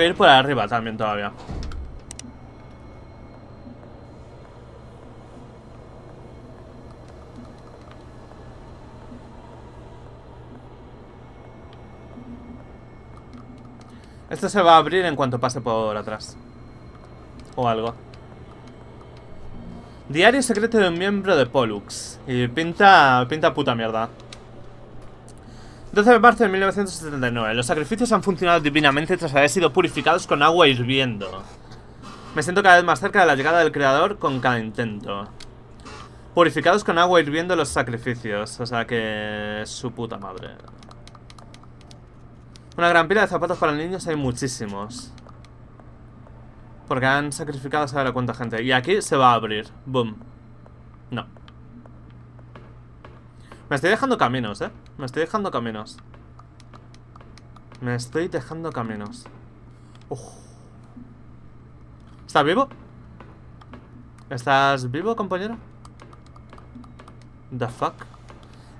que ir por arriba también todavía. Esto se va a abrir en cuanto pase por atrás. O algo. Diario secreto de un miembro de Pollux. Y pinta, pinta puta mierda. 12 de marzo de 1979. Los sacrificios han funcionado divinamente tras haber sido purificados con agua hirviendo. Me siento cada vez más cerca de la llegada del creador con cada intento. Purificados con agua hirviendo los sacrificios. O sea que... Su puta madre. Una gran pila de zapatos para niños hay muchísimos. Porque han sacrificado a saber cuánta gente. Y aquí se va a abrir. Boom. No. Me estoy dejando caminos, ¿eh? Me estoy dejando caminos. Me estoy dejando caminos. ¿Estás vivo? ¿Estás vivo, compañero? The fuck?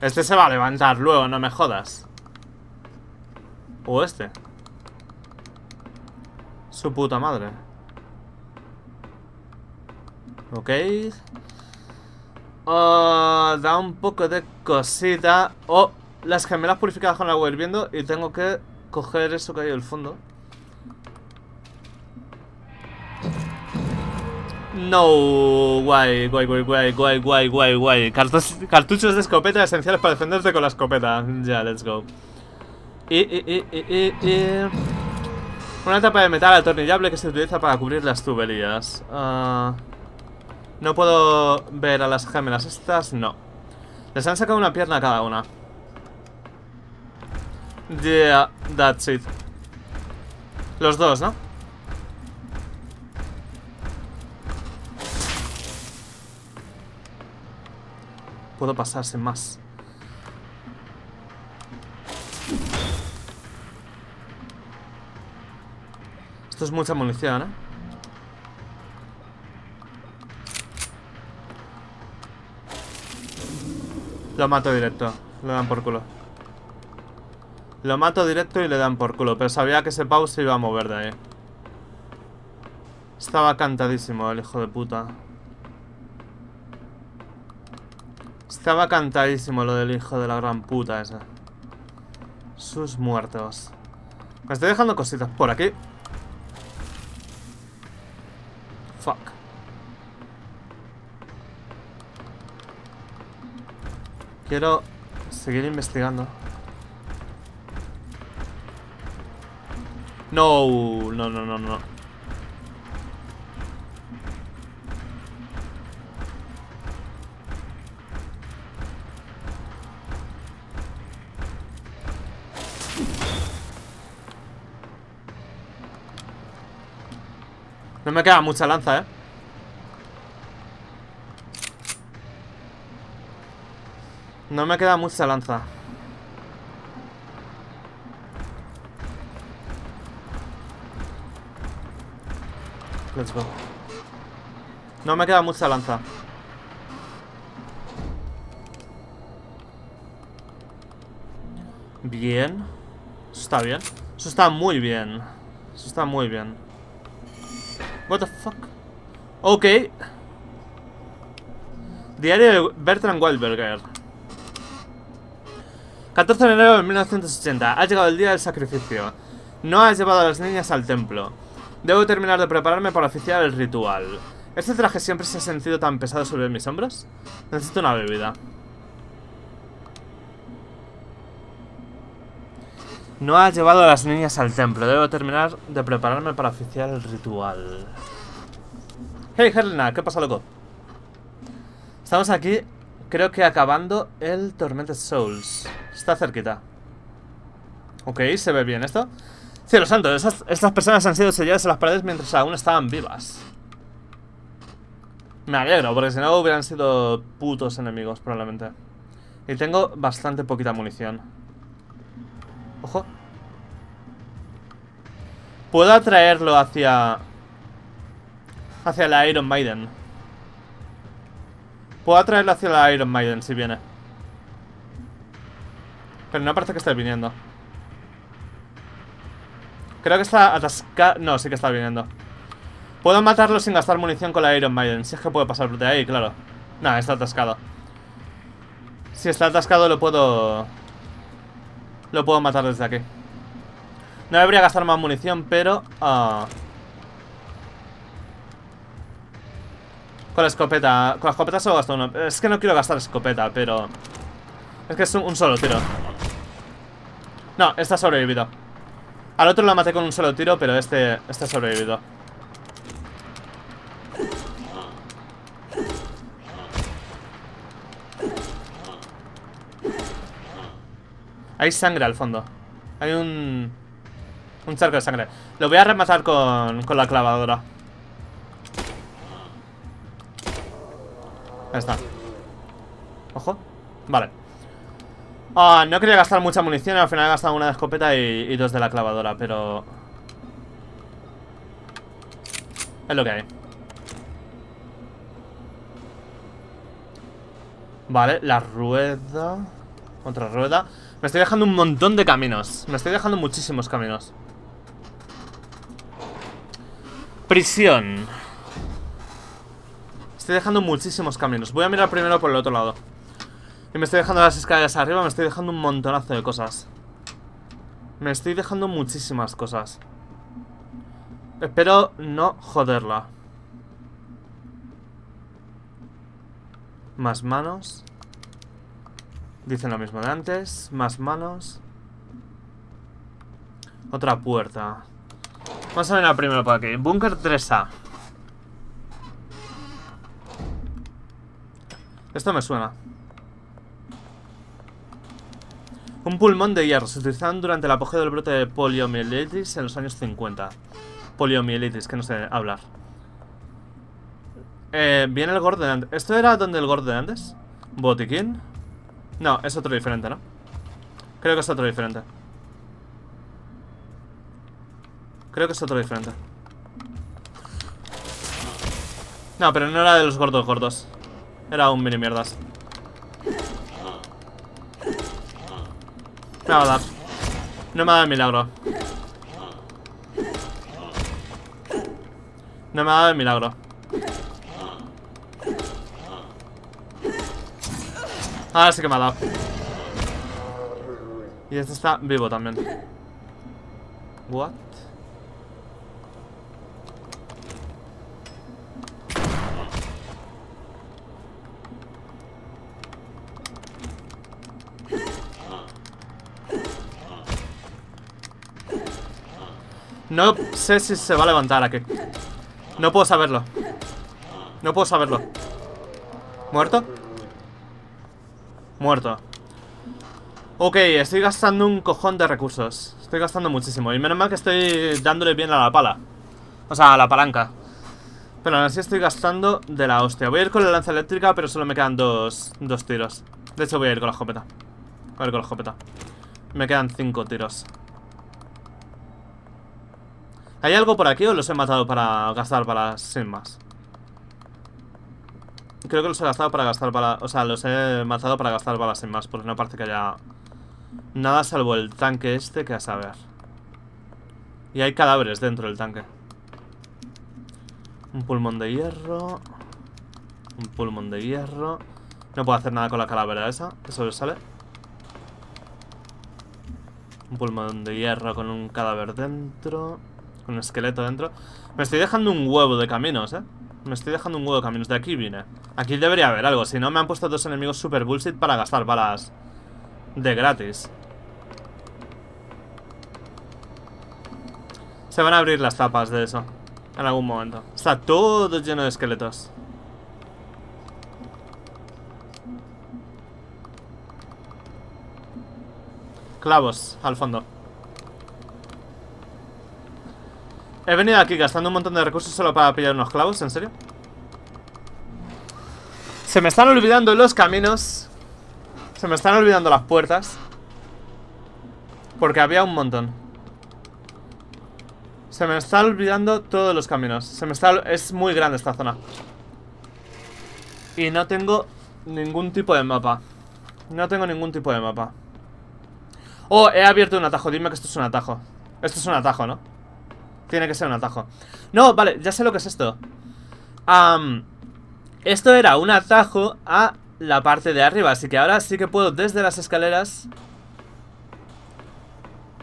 Este se va a levantar luego, no me jodas. O este. Su puta madre. Ok. Ah, da un poco de cosita. Oh, las gemelas purificadas con agua hirviendo. Y tengo que coger eso que hay al fondo. No, guay, guay, guay, guay, guay, guay, guay, guay. cartuchos de escopeta esenciales para defenderte con la escopeta. Ya, let's go. Una tapa de metal atornillable que se utiliza para cubrir las tuberías. Uh, no puedo ver a las gemelas estas, no. Les han sacado una pierna a cada una. Yeah, that's it. Los dos, ¿no? Puedo pasar sin más. Esto es mucha munición, ¿eh? Lo mato directo. Le dan por culo. Lo mato directo y le dan por culo. Pero sabía que ese pau se iba a mover de ahí. Estaba cantadísimo el hijo de puta. Estaba cantadísimo lo del hijo de la gran puta esa. Sus muertos. Me estoy dejando cositas por aquí. Fuck. Quiero seguir investigando. No, no, no, no, no. No me queda mucha lanza, ¿eh? No me queda mucha lanza. Let's go. No me queda mucha lanza. Bien. Eso está bien. Eso está muy bien. Eso está muy bien. What the fuck? Ok. Diario de Bertrand Wahlberger. 14 de enero de 1980. Ha llegado el día del sacrificio. No has llevado a las niñas al templo. Debo terminar de prepararme para oficiar el ritual. ¿Este traje siempre se ha sentido tan pesado sobre mis hombros? Necesito una bebida. No ha llevado a las niñas al templo. Debo terminar de prepararme para oficiar el ritual. Hey, Helena, ¿qué pasa, loco? Estamos aquí, creo que acabando el Tormented Souls. Está cerquita. Ok, se ve bien esto. Cielo santo, estas personas han sido selladas en las paredes mientras aún estaban vivas. Me alegro, porque si no hubieran sido putos enemigos, probablemente. Y tengo bastante poquita munición. Ojo. Puedo atraerlo hacia... Hacia la Iron Maiden. Puedo atraerlo hacia la Iron Maiden si viene. Pero no parece que esté viniendo. Creo que está atascado. No, sí que está viniendo. Puedo matarlo sin gastar munición con la Iron Maiden. Si es que puede pasar de ahí, claro. No, está atascado. Si está atascado lo puedo... Lo puedo matar desde aquí. No debería gastar más munición, pero... ah, Con la escopeta. Con la escopeta solo gasto uno. Es que no quiero gastar escopeta, pero... Es que es un, un solo tiro. No, ha sobrevivido. Al otro lo maté con un solo tiro, pero este, este ha sobrevivido. Hay sangre al fondo. Hay un... Un charco de sangre. Lo voy a rematar con, con la clavadora. Ahí está. Ojo. Vale. Ah, no quería gastar mucha munición. Al final he gastado una de escopeta y, dos de la clavadora, pero... Es lo que hay. Vale, la rueda... Otra rueda. Me estoy dejando un montón de caminos. Me estoy dejando muchísimos caminos. Prisión. Estoy dejando muchísimos caminos. Voy a mirar primero por el otro lado. Y me estoy dejando las escaleras arriba. Me estoy dejando un montonazo de cosas. Me estoy dejando muchísimas cosas. Espero no joderla. Más manos. Dicen lo mismo de antes. Más manos. Otra puerta. Vamos a ver primero por aquí. Búnker 3A. Esto me suena. Un pulmón de hierro. Se utilizaron durante el apogeo del brote de poliomielitis en los años 50. Poliomielitis, que no sé hablar. Eh, viene el gordo de antes. ¿Esto era donde el gordo de antes? ¿Botiquín? No, es otro diferente, ¿no? Creo que es otro diferente. Creo que es otro diferente. No, pero no era de los gordos gordos. Era un mini mierdas. Me va a dar. No me ha dado el milagro. No me ha dado el milagro. Ahora sí que me ha dado. Y este está vivo también. What? No sé si se va a levantar aquí. No puedo saberlo. No puedo saberlo. ¿Muerto? Muerto. Ok, estoy gastando un cojón de recursos. Estoy gastando muchísimo. Y menos mal que estoy dándole bien a la pala. O sea, a la palanca. Pero aún así estoy gastando de la hostia. Voy a ir con la lanza eléctrica, pero solo me quedan dos, dos tiros. De hecho, voy a ir con la escopeta. Voy a ir con la escopeta. Me quedan cinco tiros. ¿Hay algo por aquí o los he matado para gastar balas sin más? Creo que los he gastado para gastar balas... O sea, los he matado para gastar balas sin más Porque no parece que haya... Nada salvo el tanque este que a saber. Y hay cadáveres dentro del tanque. Un pulmón de hierro. Un pulmón de hierro. No puedo hacer nada con la calavera esa Que solo sale Un pulmón de hierro con un cadáver dentro un esqueleto dentro. Me estoy dejando un huevo de caminos, ¿eh? Me estoy dejando un huevo de caminos. De aquí vine. Aquí debería haber algo. Si no, me han puesto dos enemigos super bullshit para gastar balas de gratis. Se van a abrir las tapas de eso. En algún momento. Está todo lleno de esqueletos. Clavos, al fondo. He venido aquí gastando un montón de recursos solo para pillar unos clavos, ¿en serio? Se me están olvidando los caminos. Se me están olvidando las puertas. Porque había un montón. Se me están olvidando todos los caminos. Se me está... Es muy grande esta zona. Y no tengo ningún tipo de mapa. No tengo ningún tipo de mapa. Oh, he abierto un atajo. Dime que esto es un atajo. Esto es un atajo, ¿no? Tiene que ser un atajo. No, vale, ya sé lo que es esto. Am, esto era un atajo a la parte de arriba, así que ahora sí que puedo desde las escaleras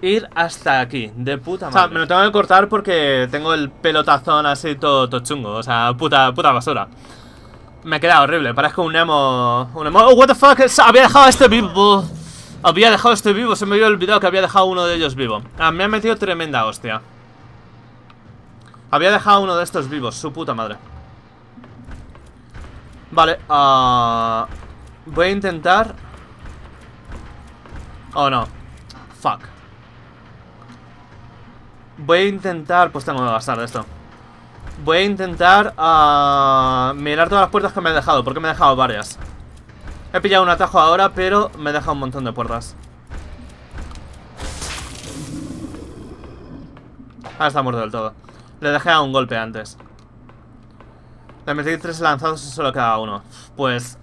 ir hasta aquí, de puta O madre. sea, me lo tengo que cortar porque tengo el pelotazón así todo, todo chungo. O sea, puta, puta basura. Me queda horrible, parezco un emo... Un emo... ¡Oh, what the fuck! Había dejado a este vivo. Había dejado a este vivo, se me había olvidado que había dejado uno de ellos vivo. Ah, me ha metido tremenda hostia. Había dejado uno de estos vivos, su puta madre. Vale, ah, voy a intentar... Oh, no. Fuck. Voy a intentar... Pues tengo que gastar de esto. Voy a intentar ah, mirar todas las puertas que me he dejado, porque me he dejado varias. He pillado un atajo ahora, pero me he dejado un montón de puertas. Ahora está muerto del todo. Le dejé a un golpe antes. Le metí tres lanzados y solo queda uno. Pues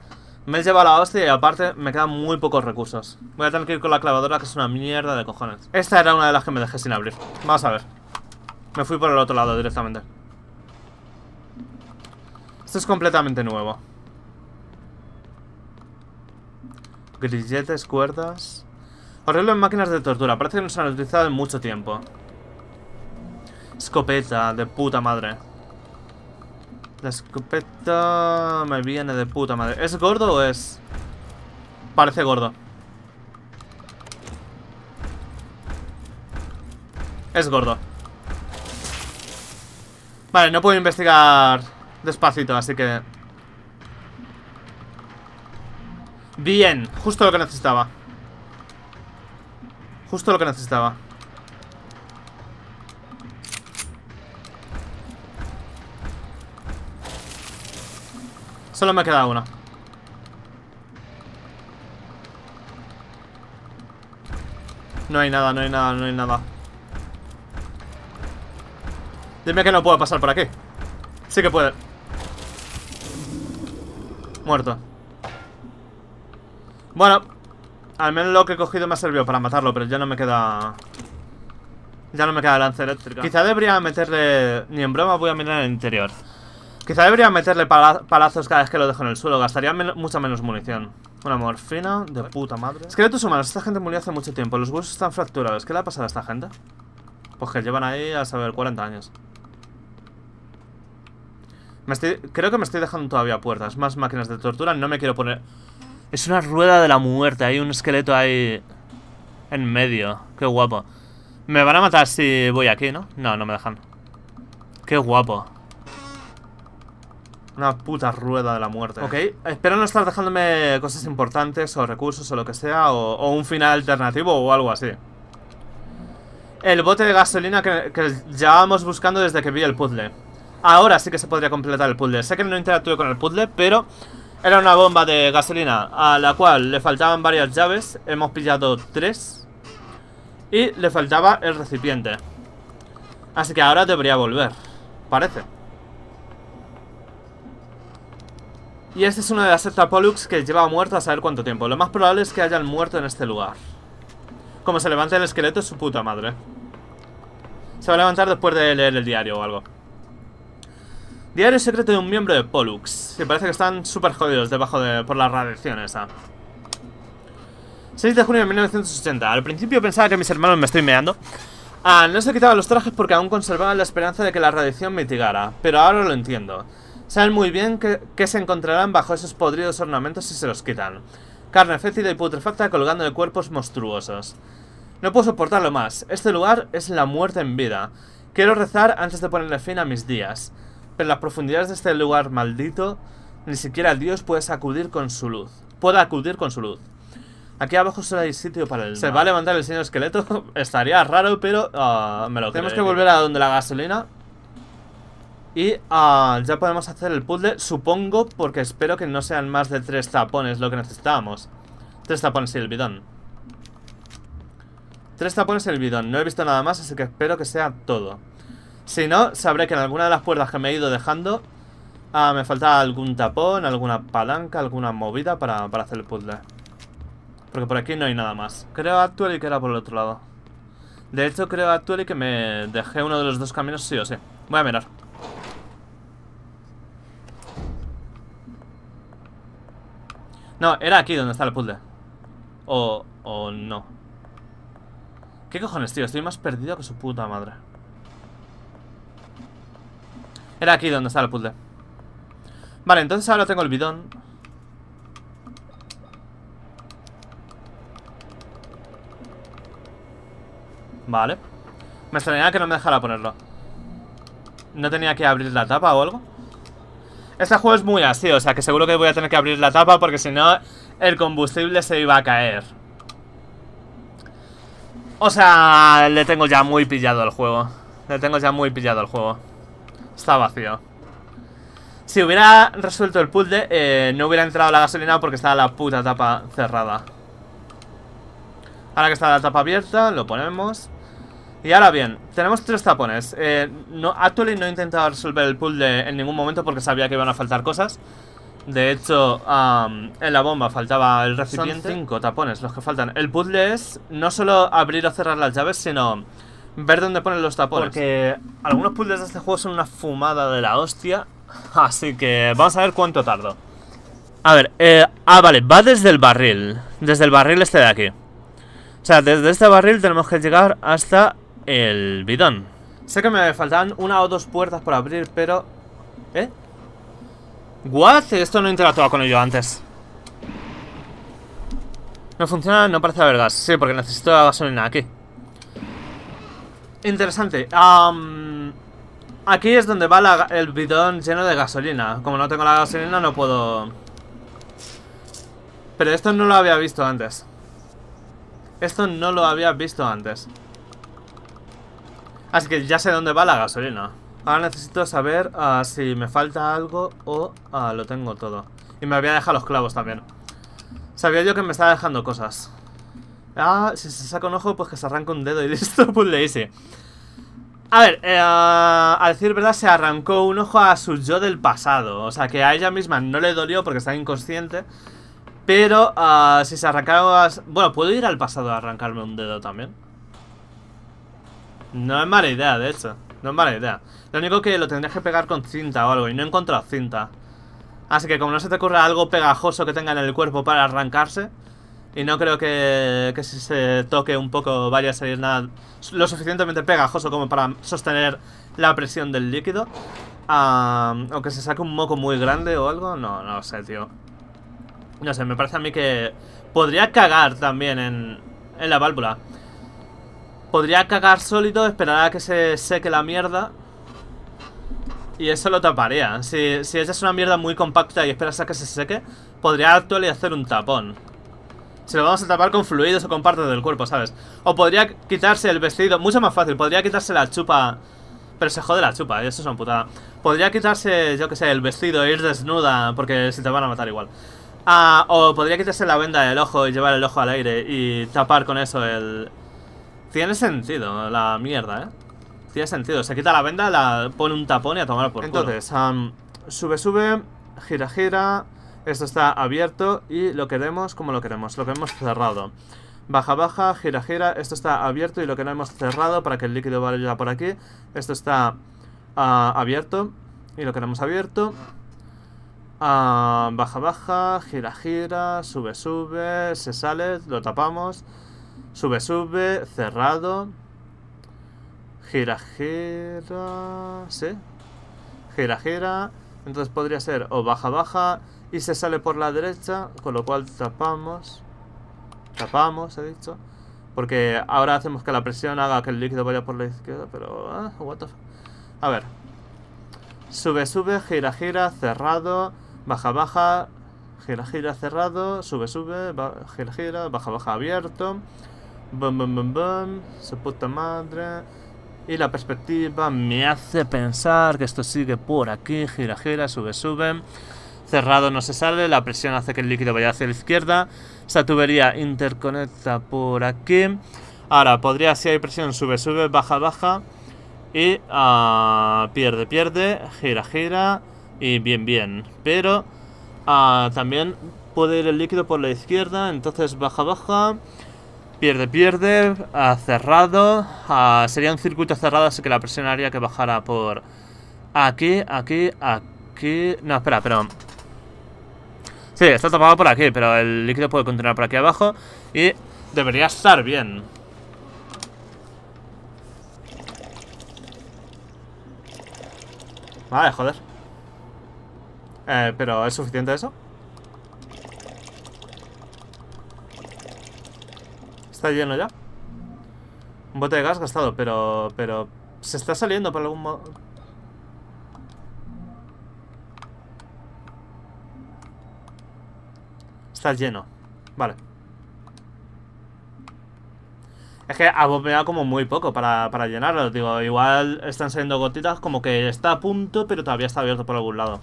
me he llevado la hostia y aparte me quedan muy pocos recursos. Voy a tener que ir con la clavadora, que es una mierda de cojones. Esta era una de las que me dejé sin abrir. Vamos a ver. Me fui por el otro lado directamente. Esto es completamente nuevo. Grilletes, cuerdas. Horrible máquinas de tortura. Parece que no se han utilizado en mucho tiempo. Escopeta, de puta madre. La escopeta me viene de puta madre. ¿Es gordo o es...? Parece gordo. Es gordo. Vale, no puedo investigar despacito, así que... Bien, justo lo que necesitaba. Justo lo que necesitaba. Solo me queda una. No hay nada, no hay nada, no hay nada. Dime que no puedo pasar por aquí. Sí que puede. Muerto. Bueno, al menos lo que he cogido me ha servido para matarlo, pero ya no me queda... Ya no me queda lanza eléctrica. Quizá debería meterle... Ni en broma voy a mirar el interior. Quizá debería meterle pala- palazos cada vez que lo dejo en el suelo. Gastaría mucha menos munición. Una morfina de puta madre. Esqueletos humanos. Esta gente murió hace mucho tiempo. Los huesos están fracturados. ¿Qué le ha pasado a esta gente? Pues que llevan ahí a saber 40 años. Creo que me estoy dejando todavía puertas. Más máquinas de tortura. No me quiero poner... Es una rueda de la muerte. Hay un esqueleto ahí... En medio. Qué guapo. Me van a matar si voy aquí, ¿no? No, no me dejan. Qué guapo. Una puta rueda de la muerte. Ok, espero no estar dejándome cosas importantes o recursos o lo que sea, o, un final alternativo o algo así. El bote de gasolina que, que llevábamos buscando desde que vi el puzzle. Ahora sí que se podría completar el puzzle. Sé que no interactué con el puzzle, pero era una bomba de gasolina a la cual le faltaban varias llaves. Hemos pillado tres. Y le faltaba el recipiente. Así que ahora debería volver. Parece. Y esta es una de las secta Pollux que lleva muerto a saber cuánto tiempo. Lo más probable es que hayan muerto en este lugar. Como se levanta el esqueleto es su puta madre. Se va a levantar después de leer el diario o algo. Diario secreto de un miembro de Pollux. Que parece que están súper jodidos debajo de... por la radiación esa. 6 de junio de 1980. Al principio pensaba que mis hermanos me estoy meando. Ah, no se quitaban los trajes porque aún conservaban la esperanza de que la radiación mitigara. Pero ahora lo entiendo. Saben muy bien que, que se encontrarán bajo esos podridos ornamentos si se los quitan. Carne fétida y putrefacta colgando de cuerpos monstruosos. No puedo soportarlo más. Este lugar es la muerte en vida. Quiero rezar antes de ponerle fin a mis días. Pero en las profundidades de este lugar maldito, ni siquiera Dios puede acudir con su luz. Puede acudir con su luz. Aquí abajo solo hay sitio para el. ¿Se va a levantar el señor esqueleto? Estaría raro, pero ah, me lo Tenemos que volver a donde la gasolina. Y ah, ya podemos hacer el puzzle, supongo, porque espero que no sean más de tres tapones lo que necesitábamos. Tres tapones y el bidón. Tres tapones y el bidón. No he visto nada más, así que espero que sea todo. Si no, sabré que en alguna de las puertas que me he ido dejando ah, me falta algún tapón, alguna palanca, alguna movida para, para hacer el puzzle. Porque por aquí no hay nada más. Creo actual y que era por el otro lado. De hecho, creo actually que me dejé uno de los dos caminos sí o sí. Voy a mirar. No, era aquí donde está el puzzle. O, o no. ¿Qué cojones, tío? Estoy más perdido que su puta madre. Era aquí donde está el puzzle. Vale, entonces ahora tengo el bidón. Vale. Me extrañaba que no me dejara ponerlo. ¿No tenía que abrir la tapa o algo? Este juego es muy así, o sea que seguro que voy a tener que abrir la tapa porque si no el combustible se iba a caer. O sea, le tengo ya muy pillado el juego. Le tengo ya muy pillado el juego. Está vacío. Si hubiera resuelto el puzzle, eh, no hubiera entrado la gasolina porque estaba la puta tapa cerrada. Ahora que está la tapa abierta, lo ponemos. Y ahora bien, tenemos tres tapones. Eh, no, actually no he intentado resolver el puzzle en ningún momento porque sabía que iban a faltar cosas. De hecho, en la bomba faltaba el recipiente. Son cinco tapones los que faltan. El puzzle es no solo abrir o cerrar las llaves, sino ver dónde ponen los tapones. Porque algunos puzzles de este juego son una fumada de la hostia. Así que vamos a ver cuánto tardo. A ver, eh, ah, vale, va desde el barril. Desde el barril este de aquí. O sea, desde este barril tenemos que llegar hasta el bidón. Sé que me faltan una o dos puertas por abrir, pero... ¿Eh? ¿What? Esto no he interactuado con ello antes. No funciona, no parece haber gas. Sí, porque necesito la gasolina aquí. Interesante. aquí es donde va el bidón lleno de gasolina. Como no tengo la gasolina, no puedo... Pero esto no lo había visto antes. Esto no lo había visto antes. Así que ya sé dónde va la gasolina. Ahora necesito saber uh, si me falta algo o uh, lo tengo todo. Y me había dejado los clavos también. Sabía yo que me estaba dejando cosas. Ah, si se saca un ojo, pues que se arranca un dedo y listo, pues le hice. A ver, eh, a decir verdad, se arrancó un ojo a su yo del pasado. O sea, que a ella misma no le dolió porque está inconsciente. Pero si se arrancaba... Bueno, ¿puedo ir al pasado a arrancarme un dedo también? No es mala idea, de hecho. No es mala idea. Lo único que lo tendrías que pegar con cinta o algo. Y no he encontrado cinta. Así que como no se te ocurra algo pegajoso que tenga en el cuerpo para arrancarse. Y no creo que, que si se toque un poco vaya a salir nada lo suficientemente pegajoso como para sostener la presión del líquido. o que se saque un moco muy grande o algo. No, no sé, tío. No sé, me parece a mí que podría cagar también en, en la válvula. Podría cagar sólido, esperar a que se seque la mierda. Y eso lo taparía. Si, si echas una mierda muy compacta y esperas a que se seque, podría actuar y hacer un tapón. Si lo vamos a tapar con fluidos o con partes del cuerpo, ¿sabes? O podría quitarse el vestido, mucho más fácil, podría quitarse la chupa... Pero se jode la chupa, eso es una putada. Podría quitarse, yo que sé, el vestido e ir desnuda, porque si te van a matar igual. Ah, o podría quitarse la venda del ojo y llevar el ojo al aire y tapar con eso el... Tiene sentido la mierda, ¿eh? Tiene sentido. Se quita la venda, la pone un tapón y a tomar por Entonces, sube, sube, gira, gira. Esto está abierto y lo queremos como lo queremos. Lo queremos cerrado. Baja, baja, gira, gira. Esto está abierto y lo queremos cerrado para que el líquido vaya por aquí. Esto está ah, abierto y lo queremos abierto. Ah, baja, baja, gira, gira, sube, sube, se sale, lo tapamos. Sube, sube, cerrado. Gira, gira... ¿Sí? Gira, gira. Entonces podría ser o baja, baja y se sale por la derecha, con lo cual tapamos. Tapamos, he dicho. Porque ahora hacemos que la presión haga que el líquido vaya por la izquierda, pero... Ah, what A ver. Sube, sube, gira, gira, cerrado. Baja, baja, gira, gira, cerrado, sube, sube, gira, gira, baja, baja, abierto. Bum, bum, bum, bum, su puta madre. Y la perspectiva me hace pensar que esto sigue por aquí, gira, gira, sube, sube. Cerrado no se sale, la presión hace que el líquido vaya hacia la izquierda. Esta tubería interconecta por aquí. Ahora, podría, si hay presión, sube, sube, baja, baja. Y uh, pierde, pierde, gira, gira y bien, bien. Pero ah, también puede ir el líquido por la izquierda, entonces baja, baja, Pierde, pierde. Ha cerrado. Ah, sería un circuito cerrado, así que la presión haría que bajara por aquí, aquí, aquí. No, espera, pero. Sí, está tapado por aquí, pero el líquido puede continuar por aquí abajo. Y debería estar bien. Vale, joder. Eh, pero ¿es suficiente eso? Está lleno ya. Un bote de gas gastado, pero... Pero... Se está saliendo por algún modo... Está lleno. Vale. Es que ha bombeado como muy poco para, para llenarlo. Digo, igual están saliendo gotitas como que está a punto, pero todavía está abierto por algún lado.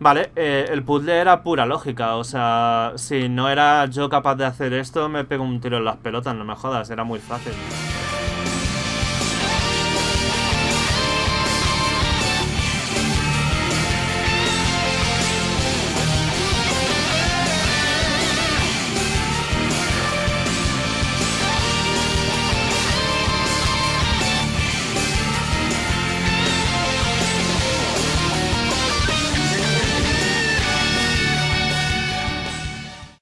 Vale, eh, el puzzle era pura lógica, o sea, si no era yo capaz de hacer esto, me pego un tiro en las pelotas, no me jodas, era muy fácil.